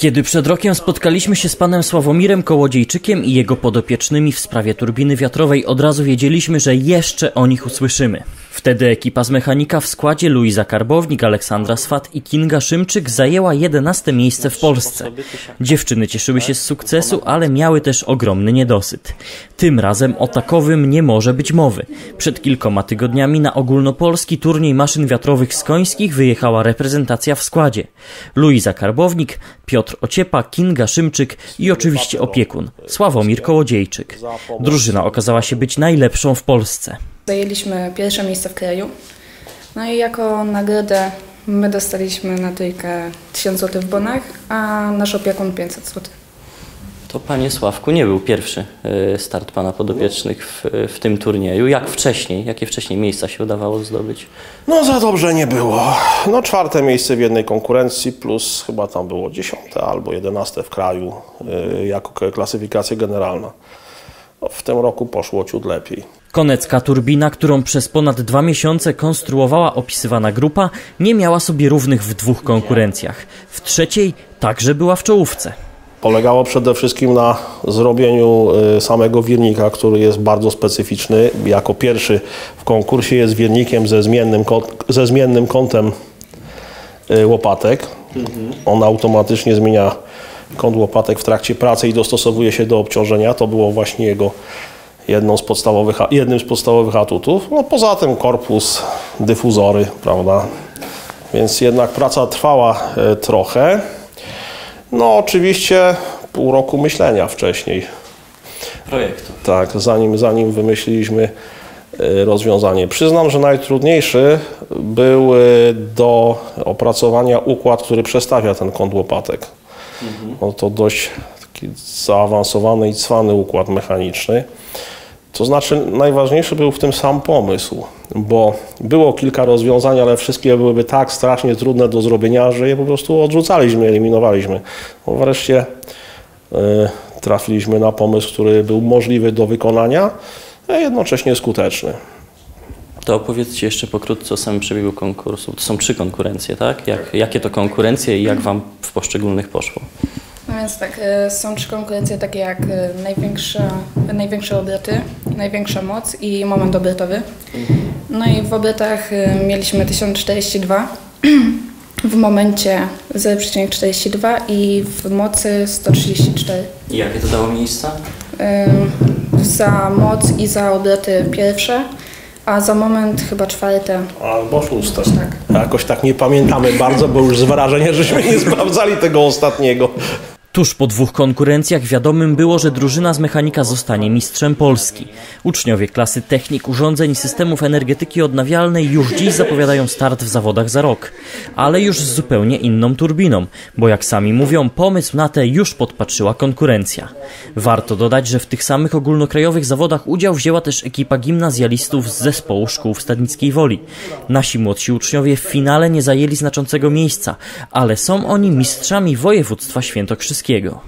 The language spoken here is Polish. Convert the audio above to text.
Kiedy przed rokiem spotkaliśmy się z panem Sławomirem Kołodziejczykiem i jego podopiecznymi w sprawie turbiny wiatrowej, od razu wiedzieliśmy, że jeszcze o nich usłyszymy. Wtedy ekipa z mechanika w składzie Luiza Karbownik, Aleksandra Swat i Kinga Szymczyk zajęła 11 miejsce w Polsce. Dziewczyny cieszyły się z sukcesu, ale miały też ogromny niedosyt. Tym razem o takowym nie może być mowy. Przed kilkoma tygodniami na ogólnopolski turniej maszyn wiatrowych skońskich wyjechała reprezentacja w składzie. Luiza Karbownik, Piotr Ociepa, Kinga Szymczyk i oczywiście opiekun, Sławomir Kołodziejczyk. Drużyna okazała się być najlepszą w Polsce. Zajęliśmy pierwsze miejsce w kraju. No i jako nagrodę my dostaliśmy na trójkę 1000 zł w bonach, a nasz opiekun 500 zł. To panie Sławku nie był pierwszy e, start pana podopiecznych w, w tym turnieju. Jak wcześniej? Jakie wcześniej miejsca się udawało zdobyć? No za dobrze nie było. No czwarte miejsce w jednej konkurencji plus chyba tam było dziesiąte albo jedenaste w kraju y, jako klasyfikacja generalna. No, w tym roku poszło ciut lepiej. Konecka turbina, którą przez ponad dwa miesiące konstruowała opisywana grupa, nie miała sobie równych w dwóch konkurencjach. W trzeciej także była w czołówce. Polegało przede wszystkim na zrobieniu y, samego wirnika, który jest bardzo specyficzny. Jako pierwszy w konkursie jest wirnikiem ze zmiennym, ze zmiennym kątem y, łopatek. On automatycznie zmienia kąt łopatek w trakcie pracy i dostosowuje się do obciążenia. To było właśnie jego jedną z podstawowych, jednym z podstawowych atutów. No, poza tym korpus, dyfuzory, prawda? Więc jednak praca trwała y, trochę. No oczywiście pół roku myślenia wcześniej. Projektu. Tak, zanim, zanim wymyśliliśmy e, rozwiązanie. Przyznam, że najtrudniejszy był e, do opracowania układ, który przestawia ten kąt łopatek. No to dość taki zaawansowany i cwany układ mechaniczny. To znaczy najważniejszy był w tym sam pomysł, bo było kilka rozwiązań, ale wszystkie byłyby tak strasznie trudne do zrobienia, że je po prostu odrzucaliśmy, eliminowaliśmy. No wreszcie y, trafiliśmy na pomysł, który był możliwy do wykonania, a jednocześnie skuteczny. To opowiedzcie jeszcze pokrótce o samym przebiegu konkursu. To są trzy konkurencje, tak? Jak, jakie to konkurencje i jak wam w poszczególnych poszło? No więc tak, y, są trzy konkurencje takie jak y, największa, największe obroty, największa moc i moment obrotowy. No i w obrotach y, mieliśmy 1042, w momencie 0,42 i w mocy 134. I jakie to dało miejsca? Ym, Za moc i za obroty pierwsze, a za moment chyba czwarte. Albo szóste. Tak. Jakoś tak nie pamiętamy bardzo, bo już z wrażenia, żeśmy nie sprawdzali tego ostatniego. Tuż po dwóch konkurencjach wiadomym było, że drużyna z mechanika zostanie mistrzem Polski. Uczniowie klasy technik urządzeń i systemów energetyki odnawialnej już dziś zapowiadają start w zawodach za rok, ale już z zupełnie inną turbiną, bo jak sami mówią, pomysł na tę już podpatrzyła konkurencja. Warto dodać, że w tych samych ogólnokrajowych zawodach udział wzięła też ekipa gimnazjalistów z zespołu szkół w Stadnickiej Woli. Nasi młodsi uczniowie w finale nie zajęli znaczącego miejsca, ale są oni mistrzami województwa świętokrzyskiego. Polskiego.